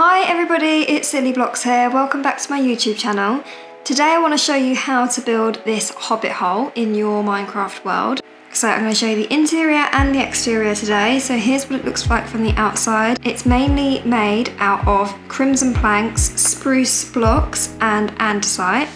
Hi everybody, it's Silly Blocks here. Welcome back to my YouTube channel. Today I want to show you how to build this hobbit hole in your Minecraft world. So I'm going to show you the interior and the exterior today. So here's what it looks like from the outside. It's mainly made out of crimson planks, spruce blocks and andesite.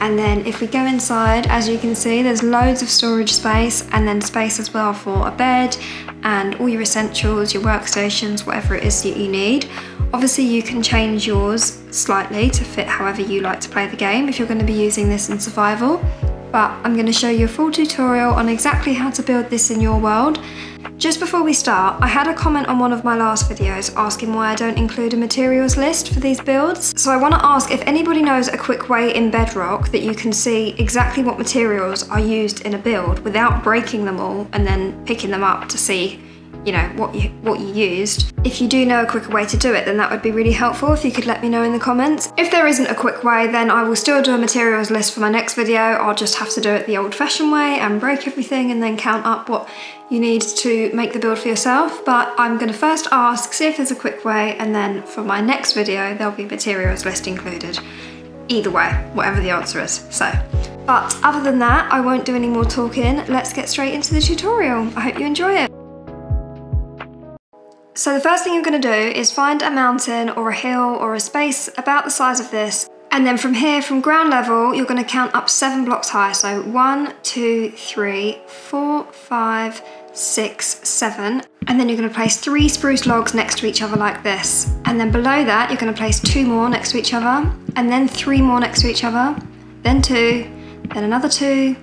And then if we go inside, as you can see, there's loads of storage space and then space as well for a bed and all your essentials, your workstations, whatever it is that you need. Obviously you can change yours slightly to fit however you like to play the game if you're going to be using this in survival. But I'm going to show you a full tutorial on exactly how to build this in your world just before we start, I had a comment on one of my last videos asking why I don't include a materials list for these builds. So I want to ask if anybody knows a quick way in Bedrock that you can see exactly what materials are used in a build without breaking them all and then picking them up to see you know, what you, what you used. If you do know a quicker way to do it, then that would be really helpful if you could let me know in the comments. If there isn't a quick way, then I will still do a materials list for my next video. I'll just have to do it the old fashioned way and break everything and then count up what you need to make the build for yourself. But I'm gonna first ask, see if there's a quick way, and then for my next video, there'll be materials list included. Either way, whatever the answer is, so. But other than that, I won't do any more talking. Let's get straight into the tutorial. I hope you enjoy it. So the first thing you're going to do is find a mountain or a hill or a space about the size of this and then from here, from ground level, you're going to count up seven blocks high. So one, two, three, four, five, six, seven. And then you're going to place three spruce logs next to each other like this. And then below that, you're going to place two more next to each other, and then three more next to each other, then two, then another two,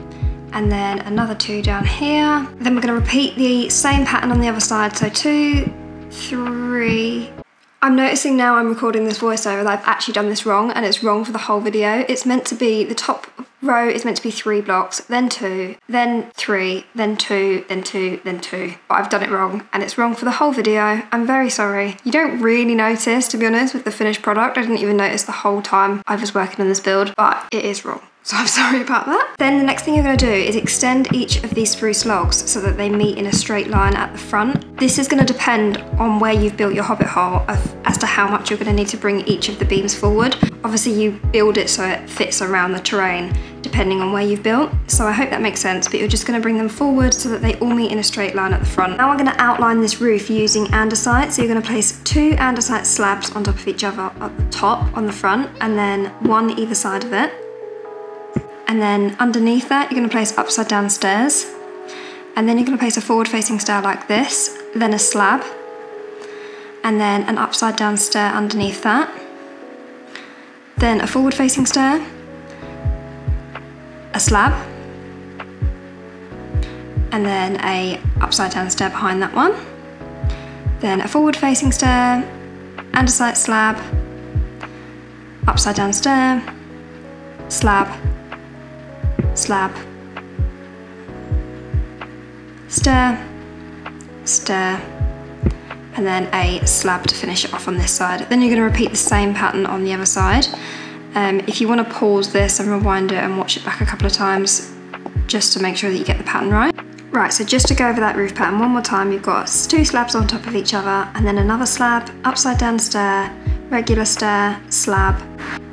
and then another two down here. Then we're going to repeat the same pattern on the other side. So two, three. I'm noticing now I'm recording this voiceover that I've actually done this wrong and it's wrong for the whole video. It's meant to be, the top row is meant to be three blocks, then two, then three, then two, then two, then two. But I've done it wrong and it's wrong for the whole video. I'm very sorry. You don't really notice, to be honest, with the finished product. I didn't even notice the whole time I was working on this build, but it is wrong. So I'm sorry about that. Then the next thing you're gonna do is extend each of these spruce logs so that they meet in a straight line at the front. This is gonna depend on where you've built your hobbit hole as to how much you're gonna need to bring each of the beams forward. Obviously you build it so it fits around the terrain depending on where you've built. So I hope that makes sense, but you're just gonna bring them forward so that they all meet in a straight line at the front. Now I'm gonna outline this roof using andesite. So you're gonna place two andesite slabs on top of each other at the top on the front and then one either side of it. And then underneath that, you're gonna place upside down stairs. And then you're gonna place a forward facing stair like this, then a slab, and then an upside down stair underneath that. Then a forward facing stair, a slab, and then a upside down stair behind that one. Then a forward facing stair, andesite slab, upside down stair, slab, slab, stair, stair, and then a slab to finish it off on this side. Then you're going to repeat the same pattern on the other side. Um, if you want to pause this and rewind it and watch it back a couple of times, just to make sure that you get the pattern right. Right, so just to go over that roof pattern one more time, you've got two slabs on top of each other, and then another slab, upside down stair, regular stair, slab,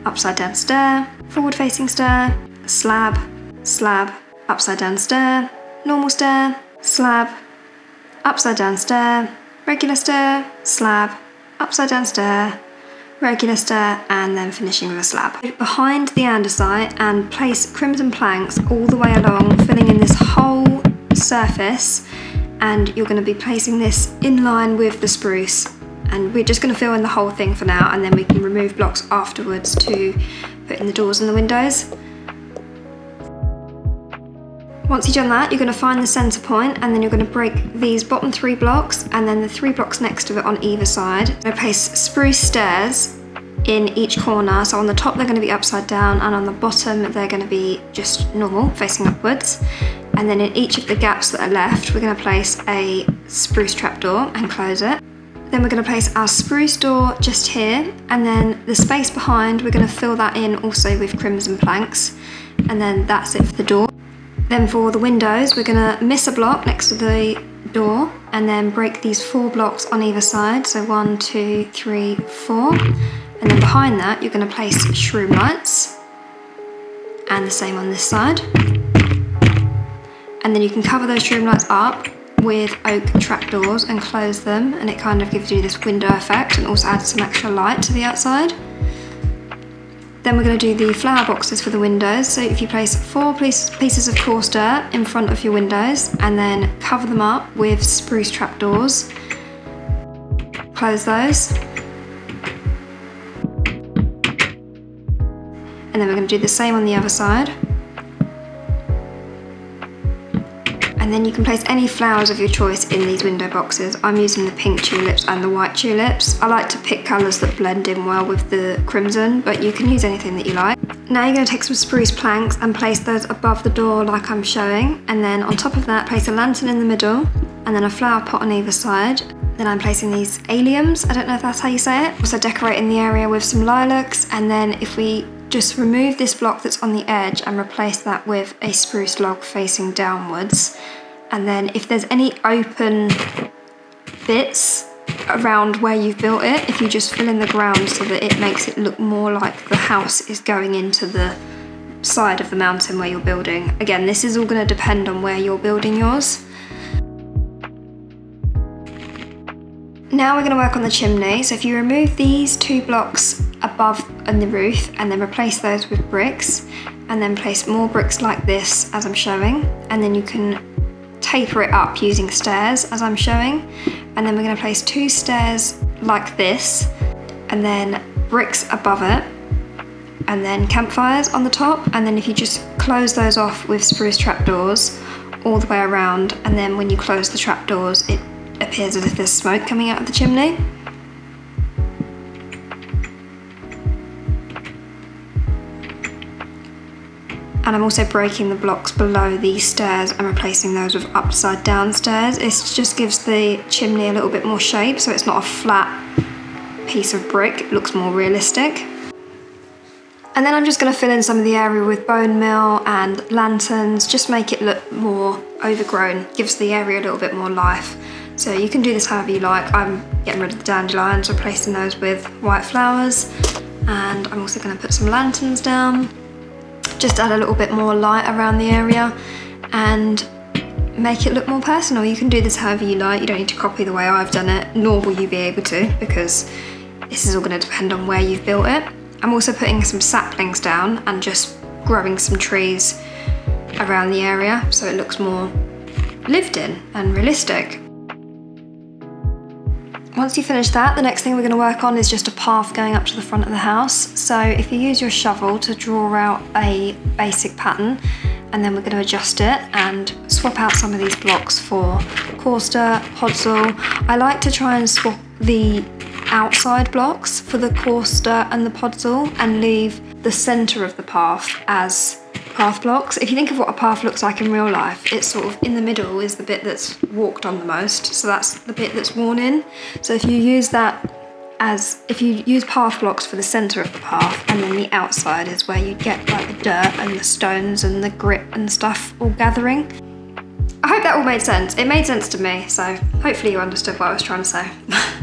upside down stair, forward facing stair, slab, slab, upside down stair, normal stair, slab, upside down stair, regular stair, slab, upside down stair, regular stair, and then finishing with a slab. Behind the andesite and place crimson planks all the way along, filling in this whole surface, and you're gonna be placing this in line with the spruce. And we're just gonna fill in the whole thing for now, and then we can remove blocks afterwards to put in the doors and the windows. Once you've done that, you're gonna find the center point and then you're gonna break these bottom three blocks and then the three blocks next to it on either side. You're gonna place spruce stairs in each corner. So on the top, they're gonna be upside down and on the bottom, they're gonna be just normal, facing upwards. And then in each of the gaps that are left, we're gonna place a spruce trapdoor and close it. Then we're gonna place our spruce door just here, and then the space behind, we're gonna fill that in also with crimson planks, and then that's it for the door. Then for the windows, we're gonna miss a block next to the door and then break these four blocks on either side. So one, two, three, four. And then behind that, you're gonna place shroom lights and the same on this side. And then you can cover those shroom lights up with oak trapdoors and close them and it kind of gives you this window effect and also adds some extra light to the outside. Then we're going to do the flower boxes for the windows. So if you place four pieces of coarse dirt in front of your windows and then cover them up with spruce trapdoors, close those. And then we're going to do the same on the other side. And then you can place any flowers of your choice in these window boxes. I'm using the pink tulips and the white tulips. I like to pick colours that blend in well with the crimson, but you can use anything that you like. Now you're going to take some spruce planks and place those above the door like I'm showing. And then on top of that, place a lantern in the middle and then a flower pot on either side. Then I'm placing these alliums, I don't know if that's how you say it. Also decorating the area with some lilacs and then if we just remove this block that's on the edge and replace that with a spruce log facing downwards. And then if there's any open bits around where you've built it, if you just fill in the ground so that it makes it look more like the house is going into the side of the mountain where you're building. Again, this is all gonna depend on where you're building yours. Now we're going to work on the chimney. So if you remove these two blocks above on the roof and then replace those with bricks and then place more bricks like this as I'm showing. And then you can taper it up using stairs as I'm showing. And then we're going to place two stairs like this and then bricks above it and then campfires on the top. And then if you just close those off with spruce trapdoors all the way around and then when you close the trapdoors it appears as if there's smoke coming out of the chimney. And I'm also breaking the blocks below these stairs and replacing those with upside down stairs. It just gives the chimney a little bit more shape so it's not a flat piece of brick, it looks more realistic. And then I'm just gonna fill in some of the area with bone meal and lanterns, just make it look more overgrown, gives the area a little bit more life. So you can do this however you like. I'm getting rid of the dandelions, replacing those with white flowers. And I'm also gonna put some lanterns down, just add a little bit more light around the area and make it look more personal. You can do this however you like. You don't need to copy the way I've done it, nor will you be able to because this is all gonna depend on where you've built it. I'm also putting some saplings down and just growing some trees around the area so it looks more lived in and realistic. Once you finish that, the next thing we're going to work on is just a path going up to the front of the house. So if you use your shovel to draw out a basic pattern, and then we're going to adjust it and swap out some of these blocks for coarse dirt, podzol. I like to try and swap the outside blocks for the coarse dirt and the podzol and leave the centre of the path as path blocks. If you think of what a path looks like in real life, it's sort of in the middle is the bit that's walked on the most. So that's the bit that's worn in. So if you use that as, if you use path blocks for the center of the path and then the outside is where you get like the dirt and the stones and the grit and stuff all gathering. I hope that all made sense. It made sense to me, so hopefully you understood what I was trying to say.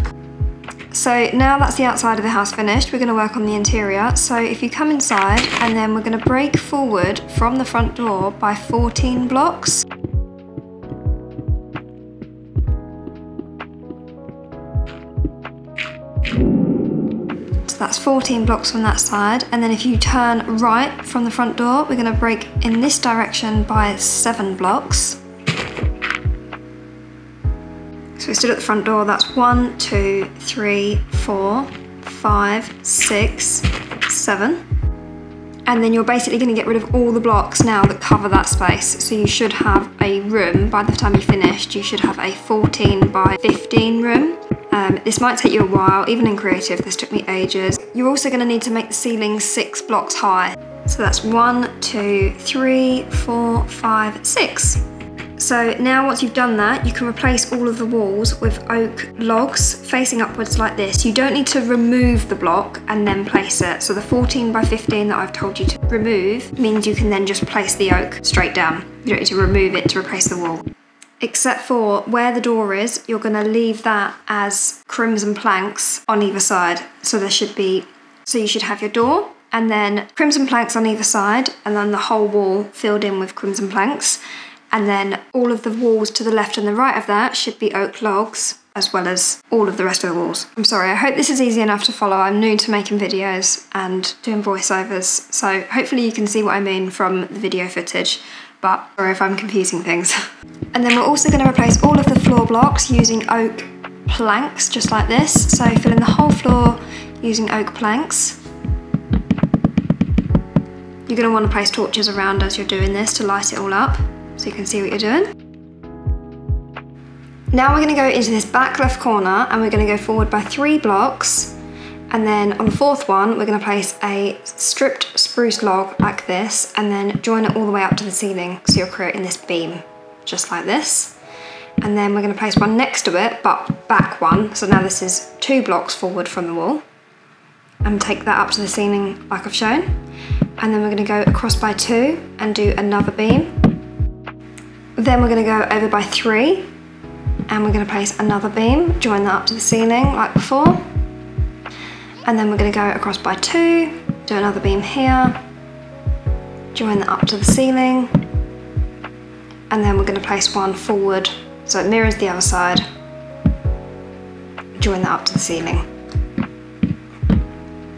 So now that's the outside of the house finished, we're going to work on the interior. So if you come inside and then we're going to break forward from the front door by 14 blocks. So that's 14 blocks from that side. And then if you turn right from the front door, we're going to break in this direction by seven blocks. We stood at the front door, that's one, two, three, four, five, six, seven. And then you're basically gonna get rid of all the blocks now that cover that space. So you should have a room, by the time you finished, you should have a 14 by 15 room. Um, this might take you a while, even in creative, this took me ages. You're also gonna need to make the ceiling six blocks high. So that's one, two, three, four, five, six. So now once you've done that, you can replace all of the walls with oak logs facing upwards like this. You don't need to remove the block and then place it. So the 14 by 15 that I've told you to remove means you can then just place the oak straight down. You don't need to remove it to replace the wall. Except for where the door is, you're gonna leave that as crimson planks on either side. So there should be, so you should have your door and then crimson planks on either side and then the whole wall filled in with crimson planks and then all of the walls to the left and the right of that should be oak logs as well as all of the rest of the walls. I'm sorry, I hope this is easy enough to follow. I'm new to making videos and doing voiceovers, so hopefully you can see what I mean from the video footage, but sorry if I'm confusing things. and then we're also going to replace all of the floor blocks using oak planks, just like this. So fill in the whole floor using oak planks. You're going to want to place torches around as you're doing this to light it all up so you can see what you're doing. Now we're going to go into this back left corner and we're going to go forward by three blocks. And then on the fourth one we're going to place a stripped spruce log like this and then join it all the way up to the ceiling. So you're creating this beam just like this. And then we're going to place one next to it but back one. So now this is two blocks forward from the wall. And take that up to the ceiling like I've shown. And then we're going to go across by two and do another beam then we're going to go over by three and we're going to place another beam, join that up to the ceiling like before. And then we're going to go across by two, do another beam here, join that up to the ceiling. And then we're going to place one forward so it mirrors the other side. Join that up to the ceiling.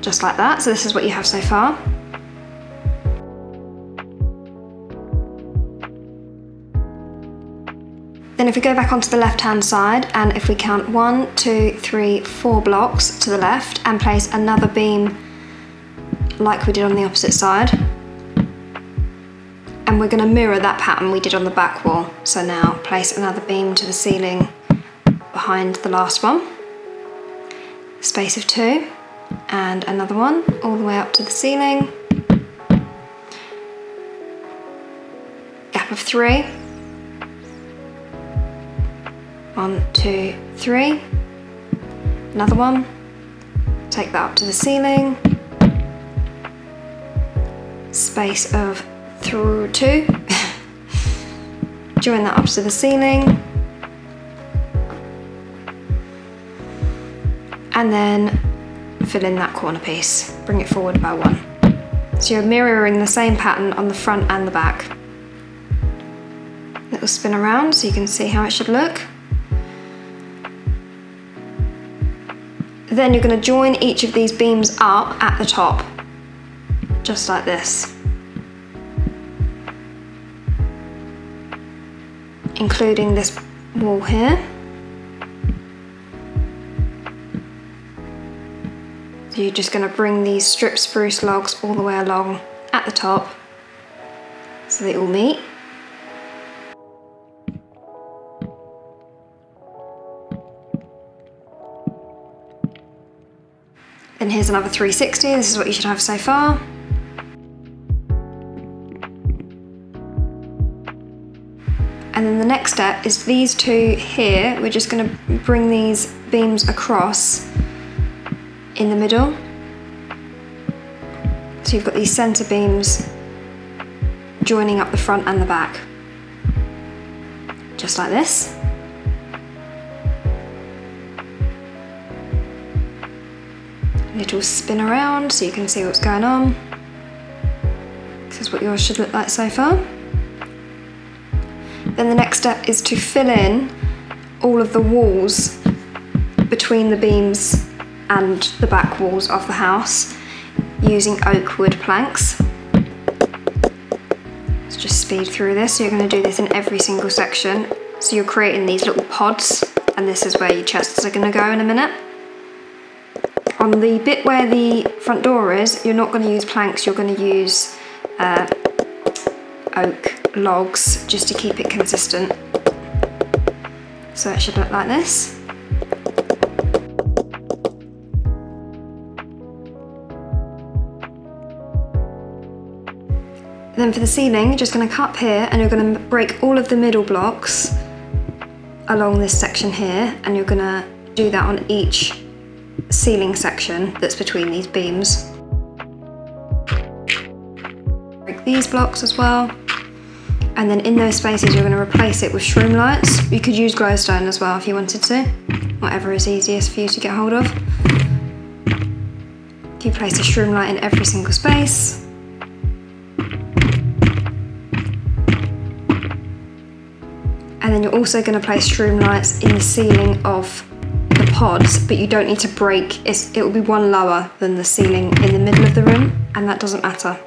Just like that. So this is what you have so far. Then if we go back onto the left hand side and if we count one, two, three, four blocks to the left and place another beam like we did on the opposite side. And we're going to mirror that pattern we did on the back wall. So now place another beam to the ceiling behind the last one. Space of two and another one all the way up to the ceiling. Gap of three one, two, three. Another one. Take that up to the ceiling. Space of through two. Join that up to the ceiling. And then fill in that corner piece. Bring it forward by one. So you're mirroring the same pattern on the front and the back. Little spin around so you can see how it should look. Then you're going to join each of these beams up at the top, just like this. Including this wall here. So you're just going to bring these strip spruce logs all the way along at the top so they all meet. Then here's another 360, this is what you should have so far. And then the next step is these two here, we're just gonna bring these beams across in the middle. So you've got these center beams joining up the front and the back. Just like this. Little spin around so you can see what's going on. This is what yours should look like so far. Then the next step is to fill in all of the walls between the beams and the back walls of the house using oak wood planks. Let's just speed through this. So you're going to do this in every single section. So you're creating these little pods and this is where your chests are going to go in a minute. On the bit where the front door is, you're not going to use planks, you're going to use uh, oak logs just to keep it consistent. So it should look like this. Then for the ceiling, you're just gonna cut here and you're gonna break all of the middle blocks along this section here and you're gonna do that on each ceiling section that's between these beams. Break these blocks as well. And then in those spaces, you're gonna replace it with shroom lights. You could use glowstone as well if you wanted to, whatever is easiest for you to get hold of. You place a shroom light in every single space. And then you're also gonna place shroom lights in the ceiling of pods, but you don't need to break, it's, it will be one lower than the ceiling in the middle of the room, and that doesn't matter.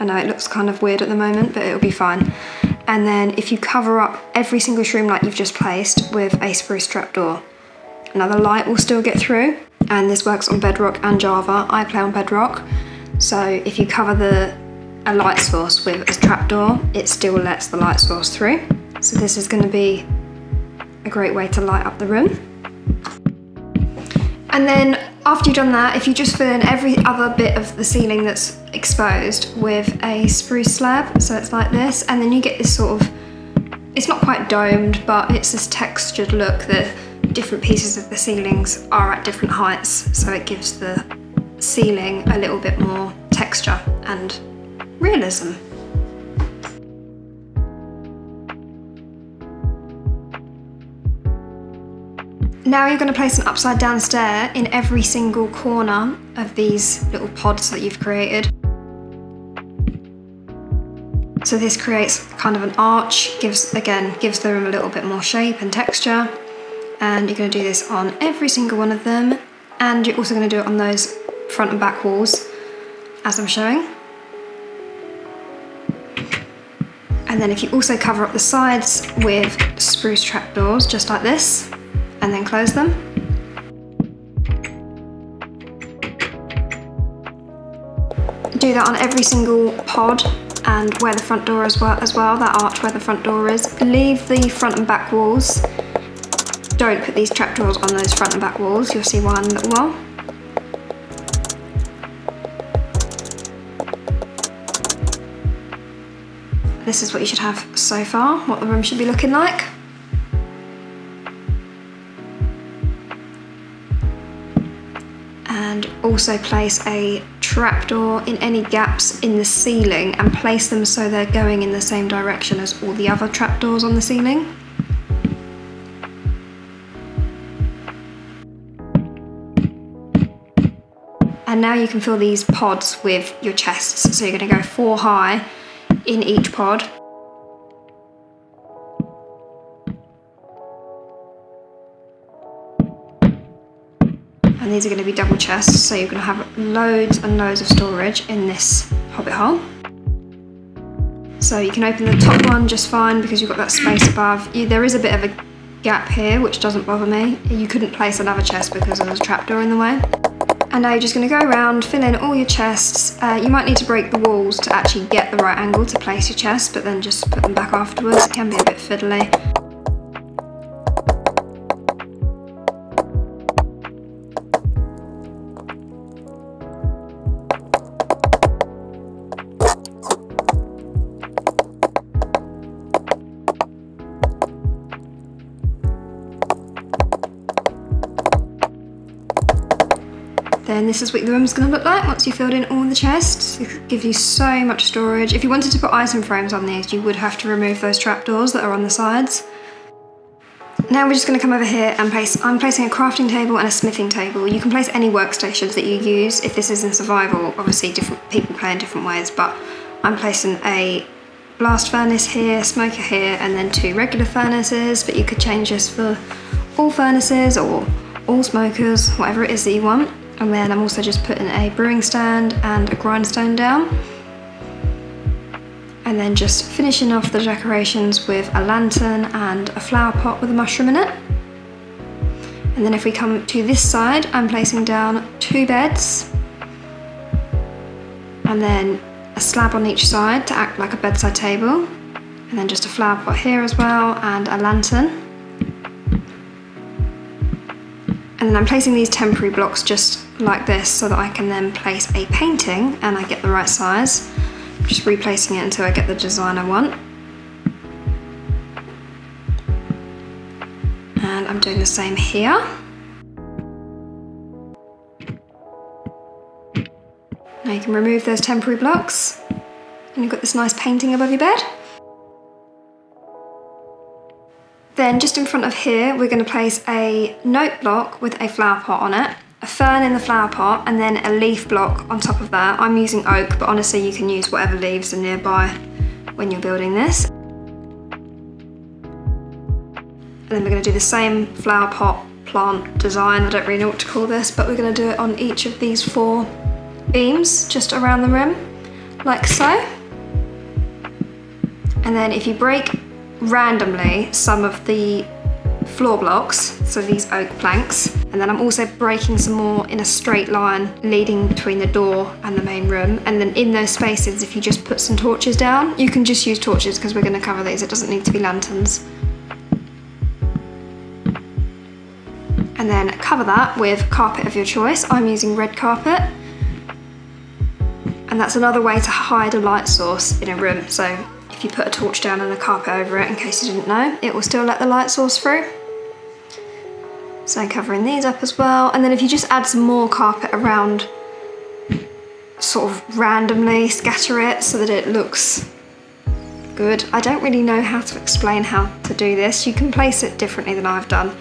I know it looks kind of weird at the moment, but it'll be fine. And then if you cover up every single shroom light you've just placed with a spruce trapdoor, another light will still get through, and this works on Bedrock and Java. I play on Bedrock, so if you cover the a light source with a trapdoor, it still lets the light source through. So this is going to be a great way to light up the room. And then after you've done that, if you just fill in every other bit of the ceiling that's exposed with a spruce slab, so it's like this, and then you get this sort of, it's not quite domed, but it's this textured look that different pieces of the ceilings are at different heights, so it gives the ceiling a little bit more texture and realism. Now you're going to place an upside down stair in every single corner of these little pods that you've created. So this creates kind of an arch, gives again, gives the room a little bit more shape and texture. And you're going to do this on every single one of them. And you're also going to do it on those front and back walls, as I'm showing. And then if you also cover up the sides with spruce trapdoors, just like this, and then close them. Do that on every single pod and where the front door is well, as well, that arch where the front door is. Leave the front and back walls. Don't put these trapdoors on those front and back walls, you'll see a little while. This is what you should have so far, what the room should be looking like. Also place a trapdoor in any gaps in the ceiling and place them so they're going in the same direction as all the other trapdoors on the ceiling. And now you can fill these pods with your chests. So you're gonna go four high in each pod these are going to be double chests so you're going to have loads and loads of storage in this hobbit hole. So you can open the top one just fine because you've got that space above. You, there is a bit of a gap here which doesn't bother me. You couldn't place another chest because there's a trapdoor in the way. And now you're just going to go around, fill in all your chests. Uh, you might need to break the walls to actually get the right angle to place your chest, but then just put them back afterwards. It can be a bit fiddly. This is what the room's gonna look like once you've filled in all the chests. It gives you so much storage. If you wanted to put item frames on these, you would have to remove those trapdoors that are on the sides. Now we're just gonna come over here and place, I'm placing a crafting table and a smithing table. You can place any workstations that you use if this is in survival. Obviously different people play in different ways, but I'm placing a blast furnace here, smoker here, and then two regular furnaces, but you could change this for all furnaces or all smokers, whatever it is that you want. And then I'm also just putting a brewing stand and a grindstone down. And then just finishing off the decorations with a lantern and a flower pot with a mushroom in it. And then if we come to this side, I'm placing down two beds and then a slab on each side to act like a bedside table. And then just a flower pot here as well and a lantern. And then I'm placing these temporary blocks just like this so that I can then place a painting and I get the right size. Just replacing it until I get the design I want. And I'm doing the same here. Now you can remove those temporary blocks and you've got this nice painting above your bed. Then just in front of here, we're gonna place a note block with a flower pot on it, a fern in the flower pot, and then a leaf block on top of that. I'm using oak, but honestly you can use whatever leaves are nearby when you're building this. And then we're gonna do the same flower pot plant design. I don't really know what to call this, but we're gonna do it on each of these four beams just around the rim, like so. And then if you break randomly some of the floor blocks, so these oak planks, and then I'm also breaking some more in a straight line leading between the door and the main room. And then in those spaces, if you just put some torches down, you can just use torches because we're gonna cover these, it doesn't need to be lanterns. And then cover that with carpet of your choice. I'm using red carpet. And that's another way to hide a light source in a room. So if you put a torch down and a carpet over it, in case you didn't know, it will still let the light source through. So covering these up as well. And then if you just add some more carpet around, sort of randomly scatter it so that it looks good. I don't really know how to explain how to do this. You can place it differently than I've done.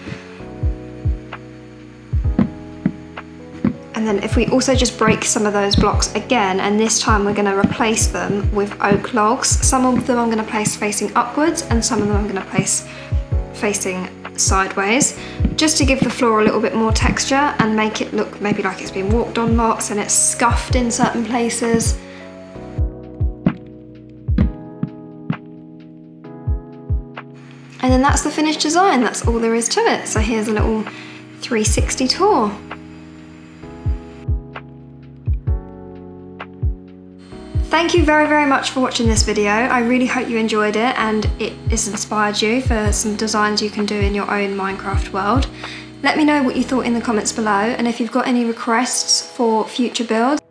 And then if we also just break some of those blocks again, and this time we're gonna replace them with oak logs. Some of them I'm gonna place facing upwards and some of them I'm gonna place facing sideways, just to give the floor a little bit more texture and make it look maybe like it's been walked on lots and it's scuffed in certain places. And then that's the finished design, that's all there is to it. So here's a little 360 tour. Thank you very, very much for watching this video. I really hope you enjoyed it and it has inspired you for some designs you can do in your own Minecraft world. Let me know what you thought in the comments below and if you've got any requests for future builds.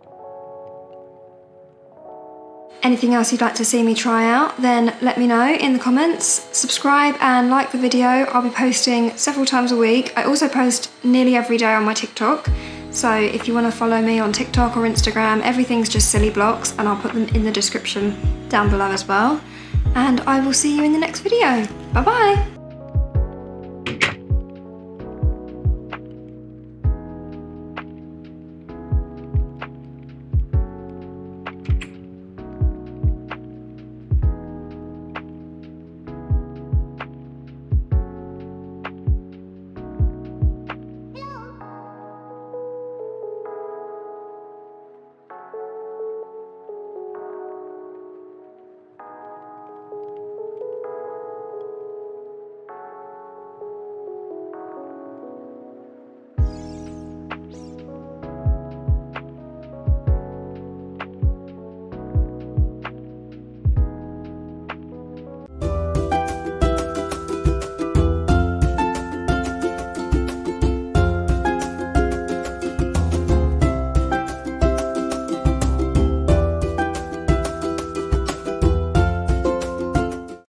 Anything else you'd like to see me try out, then let me know in the comments. Subscribe and like the video. I'll be posting several times a week. I also post nearly every day on my TikTok. So if you want to follow me on TikTok or Instagram, everything's just silly blocks and I'll put them in the description down below as well. And I will see you in the next video. Bye bye!